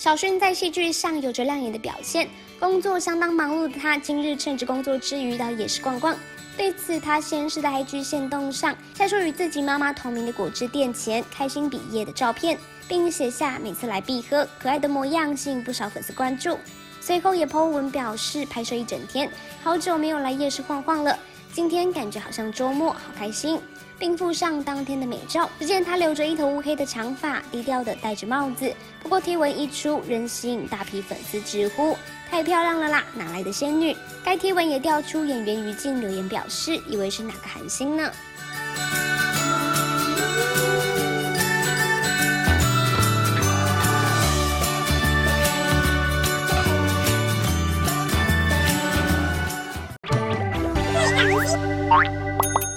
小薰在戏剧上有着亮眼的表现，工作相当忙碌的她，今日趁着工作之余到夜市逛逛。对此，她先是在 IG 线动上晒出与自己妈妈同名的果汁店前开心比耶的照片，并写下每次来必喝，可爱的模样吸引不少粉丝关注。随后也 po 文表示拍摄一整天，好久没有来夜市晃晃了，今天感觉好像周末，好开心。并附上当天的美照。只见她留着一头乌黑的长发，低调的戴着帽子。不过贴文一出，仍吸引大批粉丝直呼太漂亮了啦，哪来的仙女？该贴文也调出演员于静留言表示，以为是哪个韩星呢？Thank you.